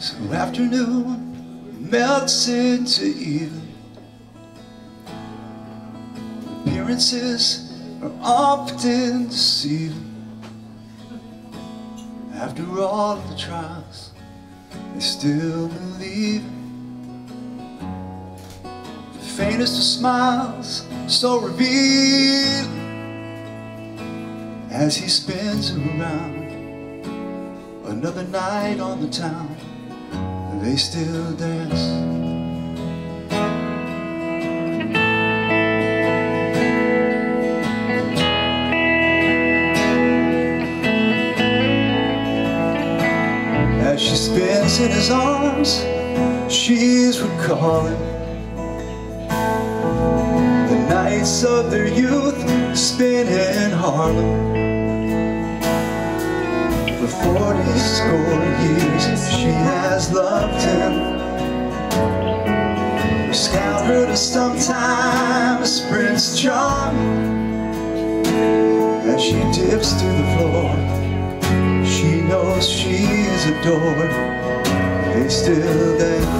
So afternoon melts into evening Appearances are often deceiving. After all the trials They still believe. The faintest of smiles so revealing As he spins around. Another night on the town they still dance. As she spins in his arms, she's recalling the nights of their youth spent in Harlem. For 40 score years she has loved him. Scout her to sometimes Prince John. As she dips to the floor. She knows she's adored. They still dance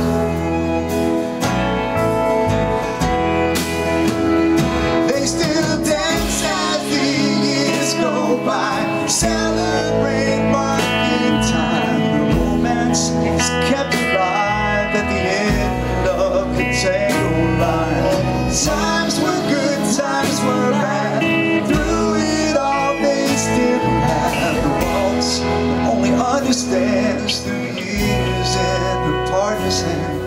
partner's hand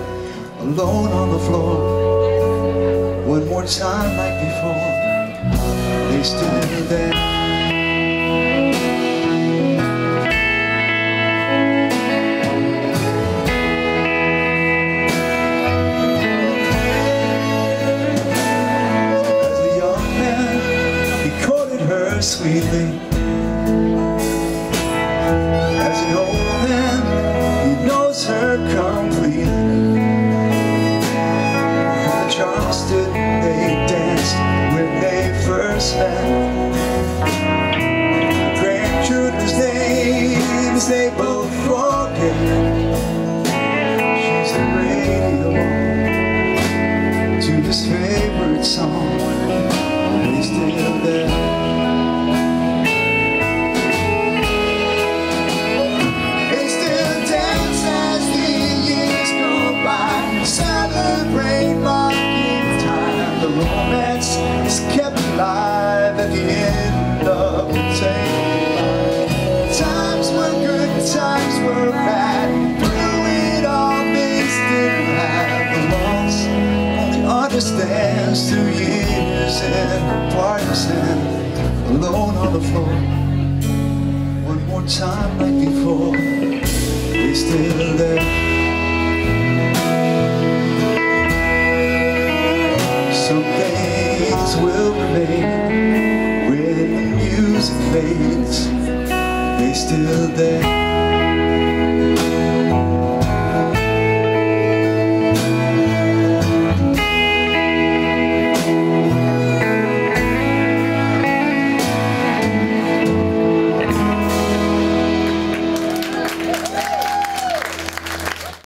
Alone on the floor. One more time like before. They stood her sweetly. Forget. She's the radio to his favorite song. Understands through years and partisan. Alone on the floor. One more time like before. They still there. Some things will remain when the music fades. They still there.